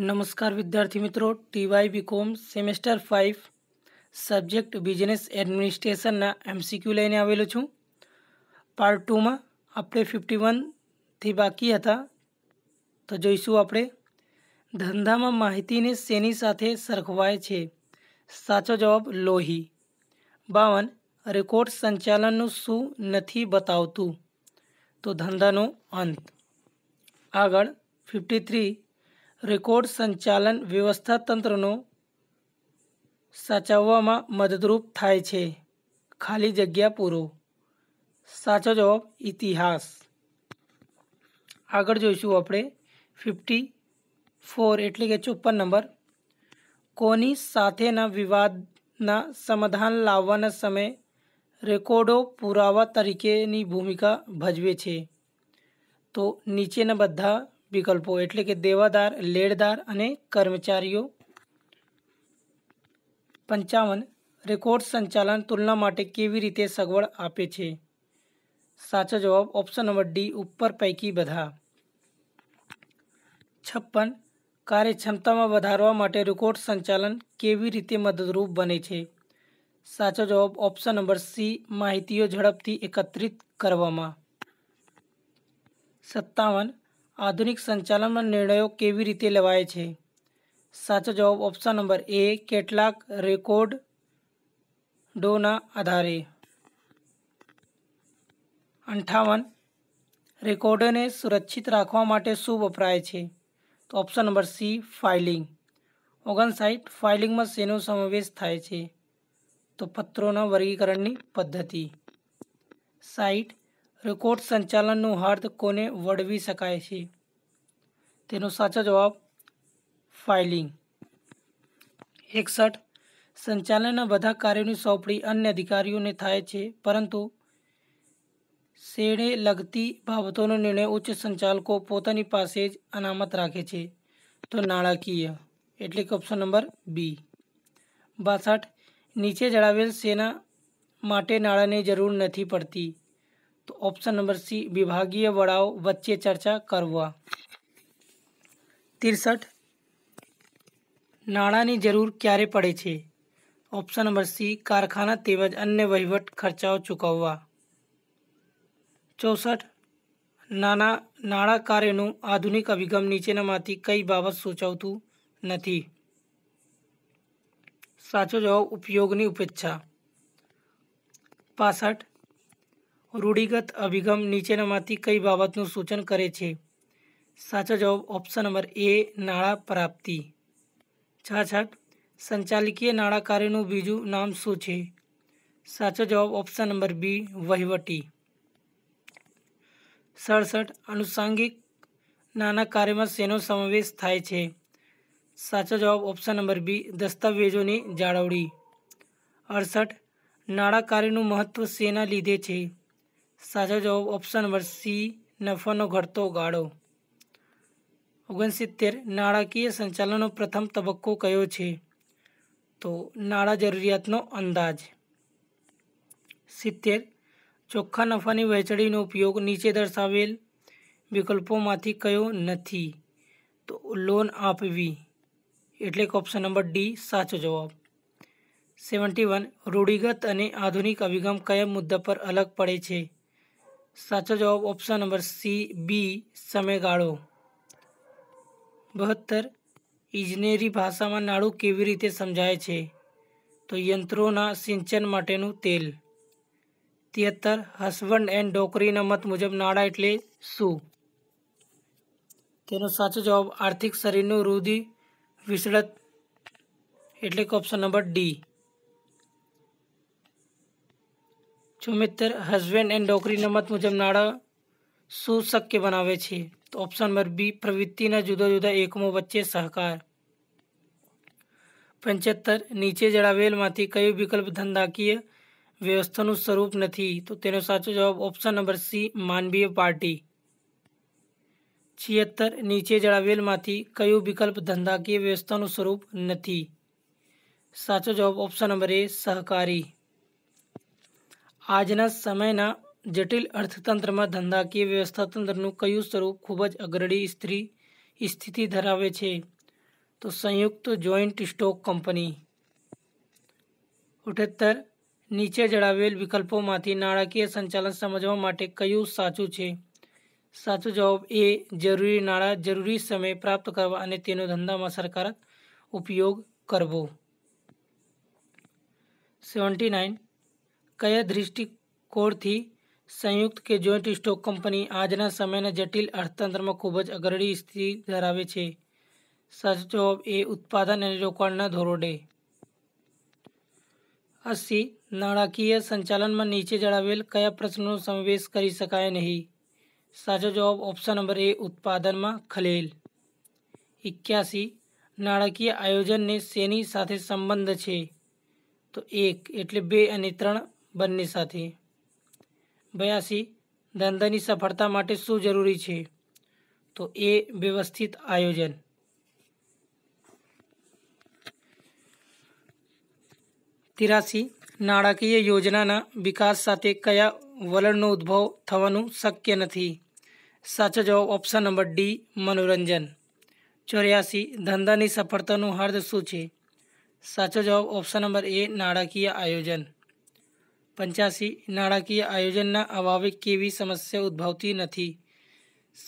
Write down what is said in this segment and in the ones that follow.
નમસ્કાર વિદ્યાર્થી મિત્રો TY BCom semester five subject business એડમિનિસ્ટ્રેશનના MCQ લઈને આવેલો છું. પાર્ટ ટુમાં આપણે ફિફ્ટી વનથી બાકી હતા. તો જોઈશું આપણે. ધંધામાં માહિતીને શેની સાથે સરખવાય છે? સાચો જવાબ, લોહી. બાવન, રેકોર્ડ સંચાલનનું શું નથી બતાવતું? તો ધંધાનો અંત. આગળ, ફિફ્ટી થ્રી રેકોર્ડ સંચાલન વ્યવસ્થા તંત્રનો સાચવવામાં મદદરૂપ થાય છે. ખાલી જગ્યા પૂરો. સાચો જવાબ, ઇતિહાસ. આગળ જોઈશું આપણે ફિફ્ટી ફોર એટલે કે ચોપન નંબર. કોની સાથેના વિવાદના સમાધાન લાવવાના સમયે રેકોર્ડો પુરાવા તરીકેની ભૂમિકા ભજવે છે? તો નીચેના બધા વિકલ્પો એટલે કે દેવાદાર લેડદાર અને કર્મચારીઓ. પંચાવન, રેકોર્ડ સંચાલન તુલના માટે કેવી રીતે સગવડ આપે છે? સાચો જવાબ ઓપ્શન નંબર ડી, ઉપર પૈકી બધા. છપ્પન, કાર્યક્ષમતામાં વધારવા માટે રેકોર્ડ સંચાલન કેવી રીતે મદદરૂપ બને છે? સાચો જવાબ ઓપ્શન નંબર સી, માહિતીઓ ઝડપથી એકત્રિત કરવામાં. સત્તાવન આધુનિક સંચાલનમાં નિર્ણયો કેવી રીતે લેવાય છે? સાચો જવાબ ઓપ્શન નંબર એ કેટલાક રેકોર્ડ ડોના આધારે. અંઠાવન રેકોર્ડોને સુરક્ષિત રાખવા માટે શું વપરાય છે? તો ઓપ્શન નંબર સી ફાઇલિંગ. ઓગણસાઠ, ફાઇલિંગમાં શેનો સમાવેશ થાય છે? તો પત્રોના વર્ગીકરણની પદ્ધતિ. સાઈઠ રેકોર્ડ સંચાલનનું હાર્દ કોને વળવી શકાય છે? તેનો સાચો જવાબ, ફાઇલિંગ. એકસઠ. સંચાલનના બધા કાર્યોની સોંપણી અન્ય અધિકારીઓને થાય છે, પરંતુ શેડે લગતી બાબતોનો નિર્ણય ઉચ્ચ સંચાલકો પોતાની પાસે જ અનામત રાખે છે? તો નાણાકીય, એટલે કે ઓપ્શન નંબર બી બાસઠ. નીચે જણાવેલ સેના માટે નાણાંની જરૂર નથી પડતી? તો ઓપ્શન નંબર સી, વિભાગીય વડાઓ વચ્ચે ચર્ચા કરવા. ત્રેસઠ. નાણાંની જરૂર ક્યારે પડે છે? ઓપ્શન નંબર સી, કારખાના તેમજ અન્ય વહીવટ ખર્ચાઓ ચૂકવવા. ચોસઠ. નાના, નાણાં કાર્યનું આધુનિક અભિગમ નીચેનામાંથી કઈ બાબત સૂચવતું નથી? સાચો જવાબ, ઉપયોગની ઉપેક્ષા. પાસઠ. રૂઢિગત અભિગમ નીચેનામાંથી કઈ બાબતનું સૂચન કરે છે? સાચો જવાબ ઓપ્શન નંબર એ નાણાં પ્રાપ્તિ. છાછઠ સંચાલકીય નાણાકાર્યનું બીજું નામ શું છે? સાચો જવાબ ઓપ્શન નંબર બી વહીવટી. સડસઠ, આનુષાંગિક નાના કાર્યમાં શેનો સમાવેશ થાય છે? સાચો જવાબ ઓપ્શન નંબર બી દસ્તાવેજોની જાળવણી. અડસઠ નાણાકાર્યનું મહત્ત્વ શેના લીધે છે? સાચો જવાબ ઓપ્શન સી નફાનો ઘટતો ગાળો. ઓગણસિત્તેર, નાણાકીય સંચાલનનો પ્રથમ તબક્કો કયો છે? તો નાણાં જરૂરિયાતનો અંદાજ. સિત્તેર, ચોખ્ખા નફાની વહેંચણીનો ઉપયોગ નીચે દર્શાવેલ વિકલ્પોમાંથી કયો નથી? તો લોન આપવી. એટલે કે ઓપ્શન નંબર ડી સાચો જવાબ. સેવન્ટી વન રૂઢિગત અને આધુનિક અભિગમ કયા મુદ્દા પર અલગ પડે છે? સાચો જવાબ ઓપ્શન નંબર સી બી સમયગાળો. બહત્તર, ઇજનેરી ભાષામાં નાણું કેવી રીતે સમજાય છે? તો યંત્રોના સિંચન માટેનું તેલ. તિહત્તર હસબન્ડ એન્ડ ડોકરીના મત મુજબ નાણાં એટલે શું? તેનો સાચો જવાબ આર્થિક શરીરનું રુધિર વિસળત એટલે કે ઓપ્શન નંબર ડી ચુમ્મોતેર હસબન્ડ એન્ડ ડોકરીના મત મુજબ નાણાં શું શક્ય બનાવે છે. તો ઓપ્શન નંબર બી પ્રવૃત્તિના જુદા જુદા એકમો વચ્ચે સહકાર. પંચોતેર નીચે જણાવેલમાંથી કયો વિકલ્પ ધંધાકીય વ્યવસ્થાનું સ્વરૂપ નથી? તો તેનો સાચો જવાબ ઓપ્શન નંબર સી માનવીય પાર્ટી. છિયત્તર, નીચે જણાવેલમાંથી કયો વિકલ્પ ધંધાકીય વ્યવસ્થાનું સ્વરૂપ નથી? સાચો જવાબ ઓપ્શન નંબર એ સહકારી. આજના સમયના જટિલ અર્થતંત્રમાં ધંધાકીય વ્યવસ્થા તંત્રનું કયું સ્વરૂપ ખૂબ જ અગ્રણી સ્ત્રી સ્થિતિ ધરાવે છે? તો સંયુક્ત જોઈન્ટ સ્ટોક કંપની. અઠ્યોતેર નીચે જણાવેલ વિકલ્પોમાંથી નાણાકીય સંચાલન સમજવા માટે કયું સાચું છે? સાચો જવાબ એ, જરૂરી નાણાં જરૂરી સમય પ્રાપ્ત કરવા અને તેનો ધંધામાં સરકાર ઉપયોગ કરવો. Seventy nine. કયા દૃષ્ટિકોણથી સંયુક્ત કે જોઈન્ટ સ્ટોક કંપની આજના સમયના જટિલ અર્થતંત્રમાં ખૂબ જ અગ્રણી સ્થિતિ ધરાવે છે? સાચો જવાબ એ ઉત્પાદન અને રોકાણના ધોરણે. અસી, નાણાકીય સંચાલનમાં નીચે જણાવેલ કયા પ્રશ્નોનો સમાવેશ કરી શકાય નહીં? સાચો જવાબ ઓપ્શન નંબર એ ઉત્પાદનમાં ખલેલ. એક્યાસી, નાણાકીય આયોજનને શેની સાથે સંબંધ છે? તો એક એટલે બે અને ત્રણ બંને સાથે. બયાસી ધંધાની સફળતા માટે શું જરૂરી છે? તો એ વ્યવસ્થિત આયોજન. તિરાસી નાણાકીય યોજનાના વિકાસ સાથે કયા વલણનો ઉદ્ભવ થવાનું શક્ય નથી? સાચો જવાબ ઓપ્શન નંબર ડી મનોરંજન. ચોર્યાસી ધંધાની સફળતાનું હાર્દ શું છે? સાચો જવાબ ઓપ્શન નંબર એ નાણાકીય આયોજન. પંચ્યાસી નાણાકીય આયોજનના અભાવે કેવી સમસ્યા ઉદ્ભવતી નથી?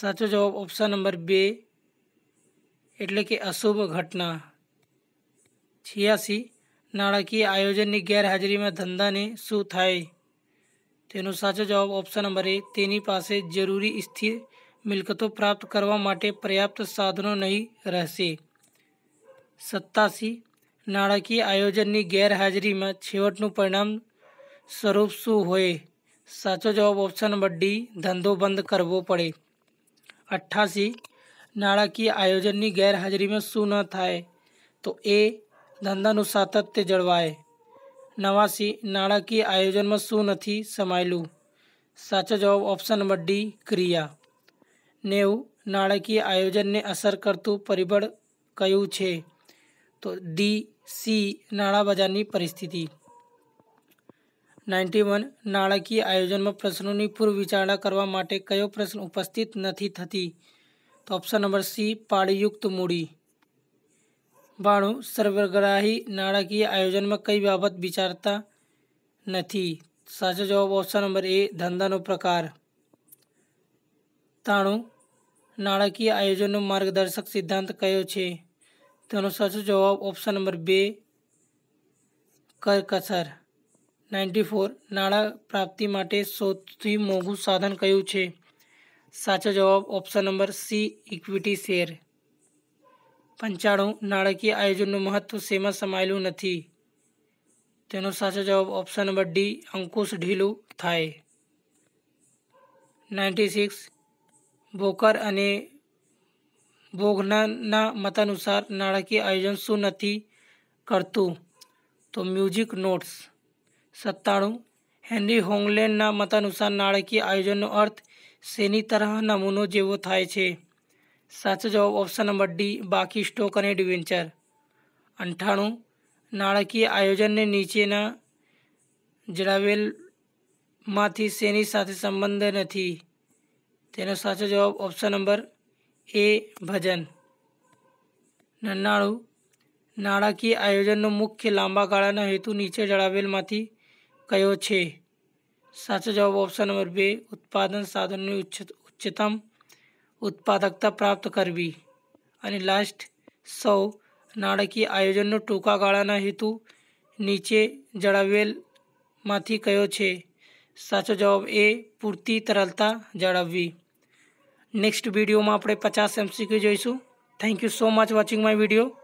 સાચો જવાબ ઓપ્શન નંબર બે એટલે કે અશુભ ઘટના. છ્યાસી નાણાકીય આયોજનની ગેરહાજરીમાં ધંધાને શું થાય? તેનો સાચો જવાબ ઓપ્શન નંબર એ, તેની પાસે જરૂરી સ્થિર મિલકતો પ્રાપ્ત કરવા માટે પર્યાપ્ત સાધનો નહીં રહેશે. સત્તાસી નાણાકીય આયોજનની ગેરહાજરીમાં છેવટનું પરિણામ સ્વરૂપ શું હોય? સાચો જવાબ ઓપ્શન નંબર ડી ધંધો બંધ કરવો પડે. અઠ્ઠાસી, નાણાકીય આયોજનની ગેરહાજરીમાં શું ન થાય? તો એ, ધંધાનું સાતત્ય જળવાય. નવાસી, નાણાકીય આયોજનમાં શું નથી સમાયેલું? સાચો જવાબ ઓપ્શન નંબર ડી ક્રિયા. નેવું, નાણાકીય આયોજનને અસર કરતું પરિબળ કયું છે? તો ડી, સી, નાણાં બજારની પરિસ્થિતિ. નાઇન્ટી વન નાણાકીય આયોજનમાં પ્રશ્નોની પૂર્વ વિચારણા કરવા માટે કયો પ્રશ્ન ઉપસ્થિત નથી થતી? તો ઓપ્શન નંબર સી, પાળીયુક્ત મૂડી. બાણું, સર્વગ્રાહી નાણાકીય આયોજનમાં કઈ બાબત વિચારતા નથી? સાચો જવાબ ઓપ્શન નંબર એ, ધંધાનો પ્રકાર. તાણું, નાણાકીય આયોજનનો માર્ગદર્શક સિદ્ધાંત કયો છે? તેનો સાચો જવાબ ઓપ્શન નંબર બે, કરકસર. નાઇન્ટી ફોર નાણાં પ્રાપ્તિ માટે સૌથી મોંઘું સાધન કયું છે? સાચો જવાબ option number C, equity share. પંચાણું, નાણાકીય આયોજનનું મહત્વ શેમાં સમાયેલું નથી? તેનો સાચો જવાબ ઓપ્શન નંબર ડી, અંકુશ ઢીલું થાય. નાઇન્ટી સિક્સ બોકર અને બોગનાના મતાનુસાર નાણાકીય આયોજન શું નથી કરતું? તો મ્યુઝિક નોટ્સ. સત્તાણું હેનરી હોંગલેન્ડના મતાનુસાર નાણાકીય આયોજનનો અર્થ શેની તરહ નમૂનો જેવો થાય છે. સાચો જવાબ ઓપ્શન નંબર ડી બાકી સ્ટોક અને ડિવેન્ચર અંઠાણું નાણાકીય આયોજનને નીચેના જણાવેલમાંથી શેની સાથે સંબંધ નથી? તેનો સાચો જવાબ ઓપ્શન નંબર એ ભજન. નન્નાળું નાણાકીય આયોજનનો મુખ્ય લાંબા ગાળાના હેતુ નીચે જણાવેલમાંથી કયો છે? સાચો જવાબ ઓપ્શન નંબર બે, ઉત્પાદન સાધનોની ઉચ્ચતમ ઉત્પાદકતા પ્રાપ્ત કરવી. અને લાસ્ટ સૌ નાણાકીય આયોજનનો ટૂંકા ગાળાના હેતુ નીચે જણાવેલમાંથી કયો છે? સાચો જવાબ એ, પૂરતી તરલતા જાળવવી. નેક્સ્ટ વિડીયોમાં આપણે પચાસ એમસીક્યુ જોઈશું. Thank you so much watching my video